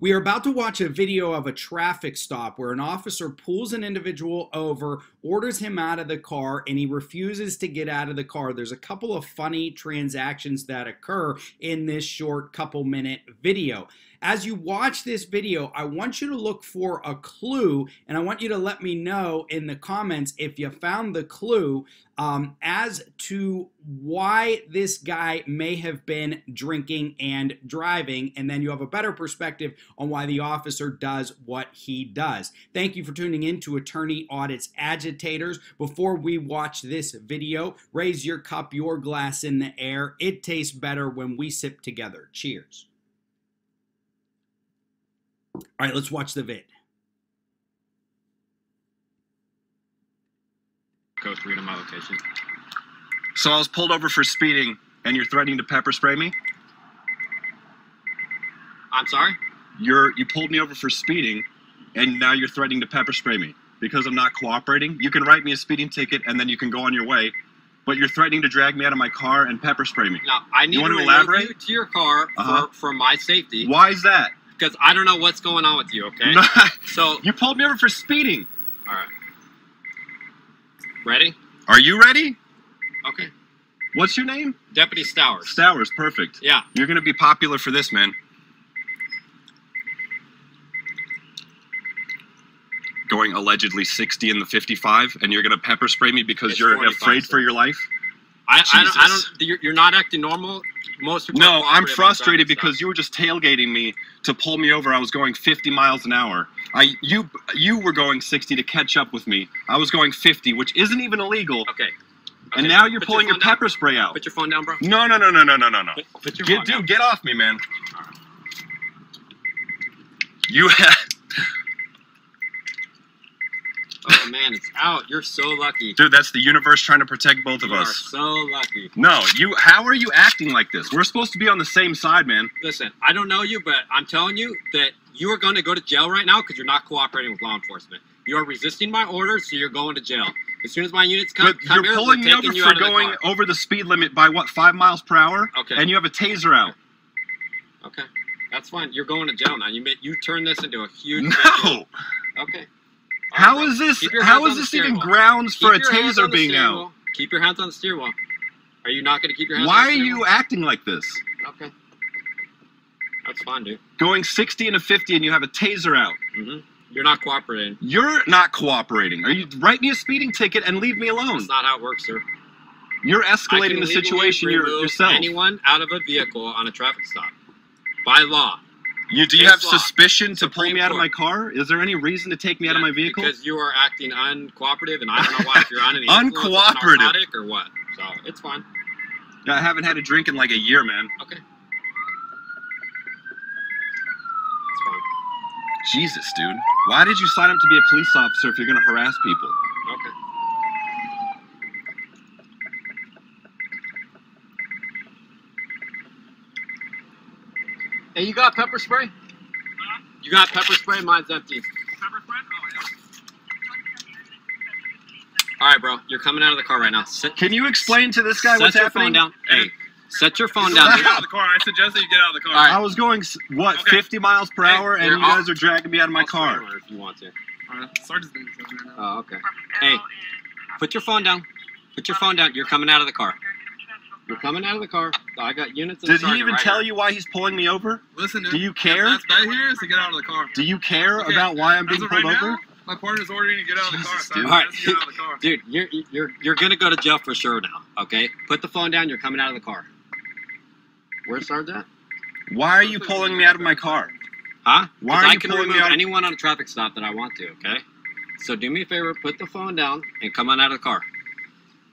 We are about to watch a video of a traffic stop where an officer pulls an individual over, orders him out of the car, and he refuses to get out of the car. There's a couple of funny transactions that occur in this short couple minute video. As you watch this video, I want you to look for a clue and I want you to let me know in the comments if you found the clue um, as to why this guy may have been drinking and driving, and then you have a better perspective on why the officer does what he does. Thank you for tuning in to Attorney Audits Agitators. Before we watch this video, raise your cup, your glass in the air. It tastes better when we sip together. Cheers. All right, let's watch the vid. Coast read my location. So I was pulled over for speeding, and you're threatening to pepper spray me. I'm sorry? You're you pulled me over for speeding, and now you're threatening to pepper spray me because I'm not cooperating. You can write me a speeding ticket, and then you can go on your way. But you're threatening to drag me out of my car and pepper spray me. Now, I need You to wanna remove elaborate? you to your car Uh-huh. for, for my safety Why is that? Because I don't know what's going on with you, okay? So, you pulled me over for speeding. all right. Ready? Are you ready? Okay. What's your name? Deputy Stowers. Stowers. Perfect. yeah. You're gonna be popular for this, man. Going allegedly 60 in the 55, and you're gonna pepper spray me because It's you're afraid sir. for your life. I, I don't, I don't, you're, you're not acting normal. Most No, I'm frustrated because you were just tailgating me to pull me over. I was going 50 miles an hour. I you you were going 60 to catch up with me. I was going 50, which isn't even illegal. stuff. Okay. And now you're put pulling your down. pepper spray out. Put your phone down, bro. No, no, no, no, no, no, no, no. Your Get dude, down. get off me, man. You have Oh, man, it's out. You're so lucky. Dude, that's the universe trying to protect both of You are us. so lucky. No, you how are you acting like this? We're supposed to be on the same side, man. Listen, I don't know you, but I'm telling you that you are going to go to jail right now because you're not cooperating with law enforcement. You are resisting my orders, so you're going to jail. As soon as my units come, But come you're here, pulling me over you for out of the going car. over the speed limit by what, five miles per hour? Okay. And you have a taser out. Okay, that's fine. You're going to jail now. You made, you turn this into a huge. No. deal. Okay. How is this how is this even grounds for a Keep your hands taser being out? wheel. Keep your hands on the steering wheel. Are you not going to keep your hands? Why on are you wheel? acting like this? Okay. That's fine, dude. Going 60 and a 50 and you have a taser out. Mm-hmm. You're not cooperating. You're not cooperating. Are you write me a speeding ticket and leave me alone? That's not how it works, sir. You're escalating the situation yourself. Anyone out of a vehicle on a traffic stop by law. You do you have law. suspicion to pull me out of my car? Is there any reason to take me out of my vehicle? Because you are acting uncooperative, and I don't know why. If you're on any Uncooperative. or what. So it's fine. Yeah, I haven't had a drink in like a year, man. Okay. It's fine. Jesus, dude. Why did you sign up to be a police officer if you're gonna harass people? Okay. Hey, you got pepper spray? You got pepper spray? Mine's empty. pepper spray oh, All right, bro. You're coming out of the car right now. Sit, Can you explain to this guy set what's your happening? phone down. Hey, set your phone down. Get out of the car. I suggest that you get out of the car. All right. I was going what Okay. 50 miles per Hey, hour, and you guys are dragging me out of my I'll car. If you want to. All right. Sergeant's doing something right now. Oh, okay. Hey, put your phone down. Put your phone down. You're coming out of the car. You're coming out of the car. I got units. in the Did he even right tell here. you why he's pulling me over? Listen, dude. Do you care? That's bad here is to get out of the car. Do you care Okay, about why I'm being pulled right over? now, my partner's ordering you to get out of the car. So dude. All right. you get out of the car. Dude, you're you're you're gonna go to jail for sure now. Okay, put the phone down. You're coming out of the car. Where's Sarge at? Why are you pulling me out of my car? Huh? Why 'Cause are I you can pulling me out anyone on a traffic stop that I want to. Okay. So do me a favor, put the phone down and come on out of the car.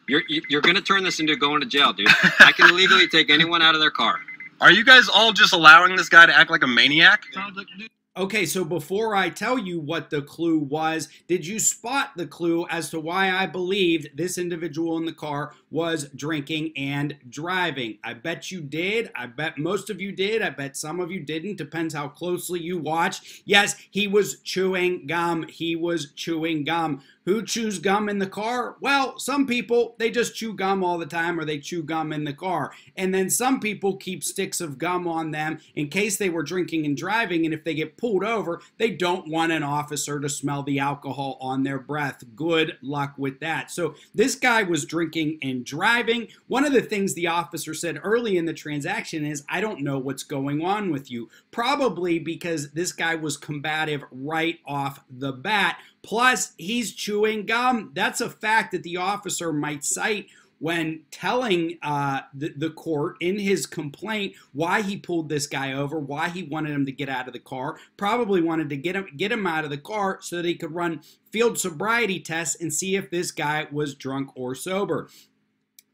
You're you- you're gonna turn this into going to jail, dude. I can legally take anyone out of their car. Are you guys all just allowing this guy to act like a maniac? Sounds like you Okay, so before I tell you what the clue was, did you spot the clue as to why I believed this individual in the car was drinking and driving? I bet you did. I bet most of you did. I bet some of you didn't. Depends how closely you watch. Yes, he was chewing gum. He was chewing gum. Who chews gum in the car? Well, some people, they just chew gum all the time or they chew gum in the car. And then some people keep sticks of gum on them in case they were drinking and driving. And if they get pulled over, they don't want an officer to smell the alcohol on their breath. Good luck with that. So this guy was drinking and driving. One of the things the officer said early in the transaction is, I don't know what's going on with you. Probably because this guy was combative right off the bat. Plus, he's chewing gum. That's a fact that the officer might cite when telling uh, the, the court in his complaint why he pulled this guy over, why he wanted him to get out of the car. Probably wanted to get him get him out of the car so that he could run field sobriety tests and see if this guy was drunk or sober.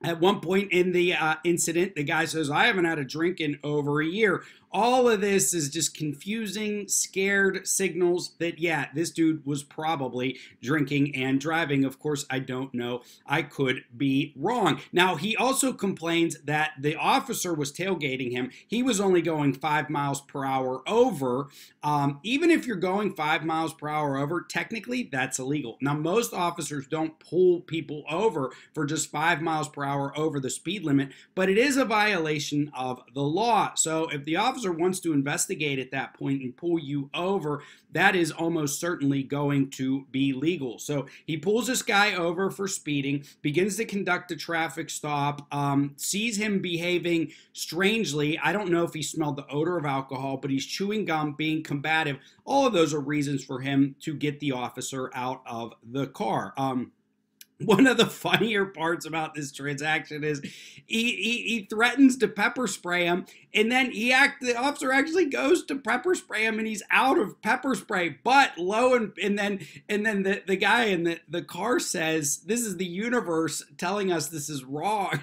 At one point in the uh, incident, the guy says, I haven't had a drink in over a year. All of this is just confusing, scared signals that, yeah, this dude was probably drinking and driving. Of course, I don't know. I could be wrong. Now, he also complains that the officer was tailgating him. He was only going five miles per hour over. Um, even if you're going five miles per hour over, technically that's illegal. Now, most officers don't pull people over for just five miles per hour over the speed limit, but it is a violation of the law. So if the officer officer wants to investigate at that point and pull you over, that is almost certainly going to be legal. So he pulls this guy over for speeding, begins to conduct a traffic stop, um, sees him behaving strangely. I don't know if he smelled the odor of alcohol, but he's chewing gum, being combative. All of those are reasons for him to get the officer out of the car. Um, one of the funnier parts about this transaction is he, he, he, threatens to pepper spray him and then he act the officer actually goes to pepper spray him and he's out of pepper spray. But low and and then and then the, the guy in the, the car says this is the universe telling us this is wrong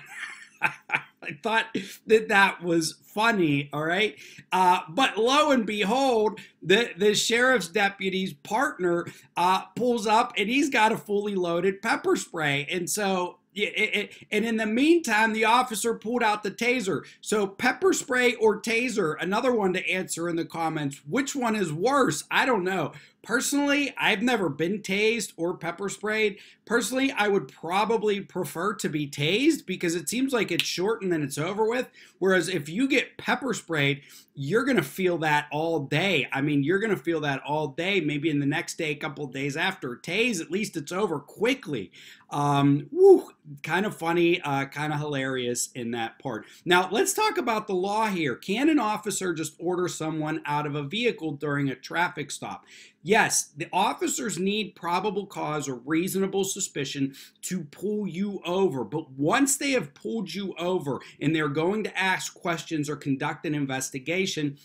I thought that that was funny, all right? Uh, but lo and behold, the, the sheriff's deputy's partner uh, pulls up and he's got a fully loaded pepper spray. And so it, it, and in the meantime, the officer pulled out the taser. So, pepper spray or taser? Another one to answer in the comments. Which one is worse? I don't know. Personally, I've never been tased or pepper sprayed. Personally, I would probably prefer to be tased because it seems like it's short and then it's over with. Whereas if you get pepper sprayed, you're going to feel that all day. I mean, you're going to feel that all day, maybe in the next day, a couple days after. Tase, at least it's over quickly. Um, woo, kind of funny, uh, kind of hilarious in that part. Now, let's talk about the law here. Can an officer just order someone out of a vehicle during a traffic stop? Yes, the officers need probable cause or reasonable suspicion to pull you over. But once they have pulled you over and they're going to ask questions or conduct an investigation,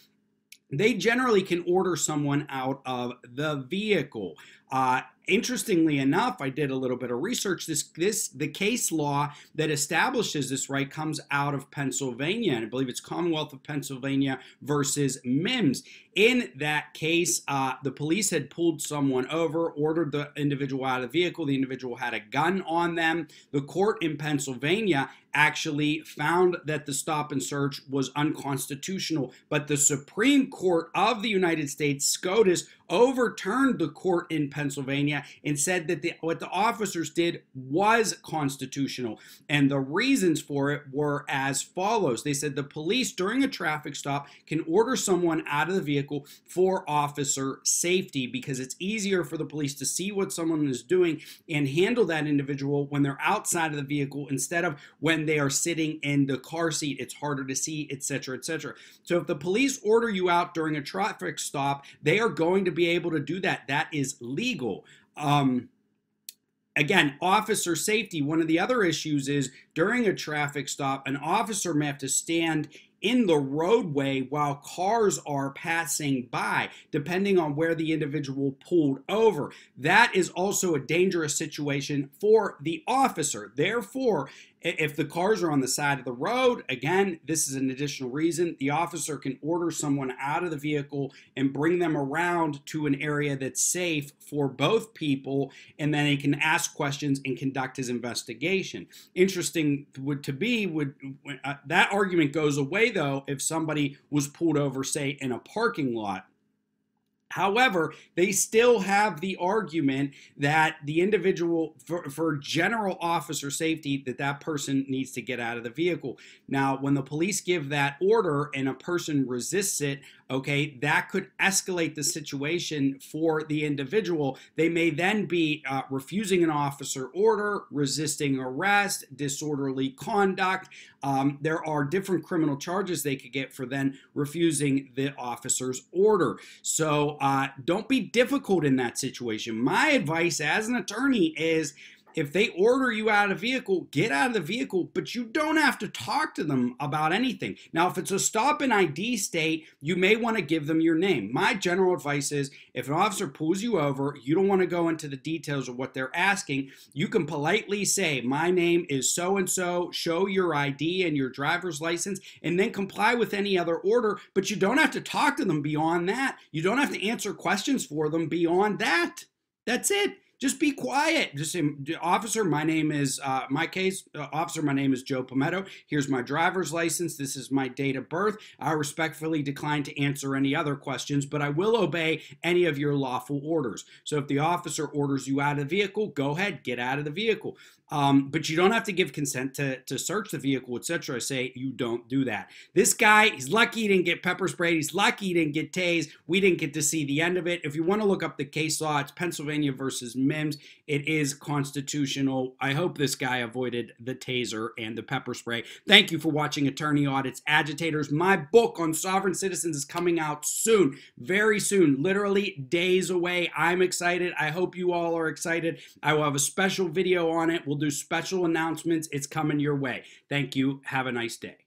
they generally can order someone out of the vehicle. Uh, interestingly enough, I did a little bit of research. This this the case law that establishes this right comes out of Pennsylvania, and I believe it's Commonwealth of Pennsylvania versus Mimms. In that case, uh, the police had pulled someone over, ordered the individual out of the vehicle. The individual had a gun on them. The court in Pennsylvania actually found that the stop and search was unconstitutional, but the Supreme Court of the United States, SCOTUS, overturned the court in Pennsylvania and said that the, what the officers did was constitutional. And the reasons for it were as follows They said the police, during a traffic stop, can order someone out of the vehicle for officer safety because it's easier for the police to see what someone is doing and handle that individual when they're outside of the vehicle instead of when they are sitting in the car seat. It's harder to see, etc., etc. So if the police order you out during a traffic stop, they are going to be able to do that. That is legal. Um, again, officer safety. One of the other issues is during a traffic stop, an officer may have to stand in the roadway while cars are passing by, depending on where the individual pulled over. That is also a dangerous situation for the officer. Therefore, if the cars are on the side of the road, again, this is an additional reason the officer can order someone out of the vehicle and bring them around to an area that's safe for both people, and then he can ask questions and conduct his investigation. Interesting would to be would uh, that argument goes away though if somebody was pulled over, say, in a parking lot However, they still have the argument that the individual, for, for, general officer safety, that that person needs to get out of the vehicle. Now, when the police give that order and a person resists it, okay, that could escalate the situation for the individual. They may then be uh, refusing an officer order, resisting arrest, disorderly conduct. Um, there are different criminal charges they could get for then refusing the officer's order. So uh, don't be difficult in that situation. My advice as an attorney is if they order you out of the vehicle, get out of the vehicle, but you don't have to talk to them about anything. Now, if it's a stop and ID state, you may want to give them your name. My general advice is if an officer pulls you over, you don't want to go into the details of what they're asking. You can politely say, My name is so and so, show your ID and your driver's license, and then comply with any other order, but you don't have to talk to them beyond that. You don't have to answer questions for them beyond that. That's it just be quiet. Just say, officer, my name is, uh, my case, uh, officer, my name is Joe Pometto. Here's my driver's license. This is my date of birth. I respectfully decline to answer any other questions, but I will obey any of your lawful orders. So if the officer orders you out of the vehicle, go ahead, get out of the vehicle. Um, but you don't have to give consent to, to search the vehicle, etc. I say you don't do that. This guy, he's lucky he didn't get pepper sprayed. He's lucky he didn't get tased. We didn't get to see the end of it. If you want to look up the case law, it's Pennsylvania versus Mimms. It is constitutional. I hope this guy avoided the taser and the pepper spray. Thank you for watching Attorney Audits Agitators. My book on sovereign citizens is coming out soon, very soon, literally days away. I'm excited. I hope you all are excited. I will have a special video on it. We'll do special announcements. It's coming your way. Thank you. Have a nice day.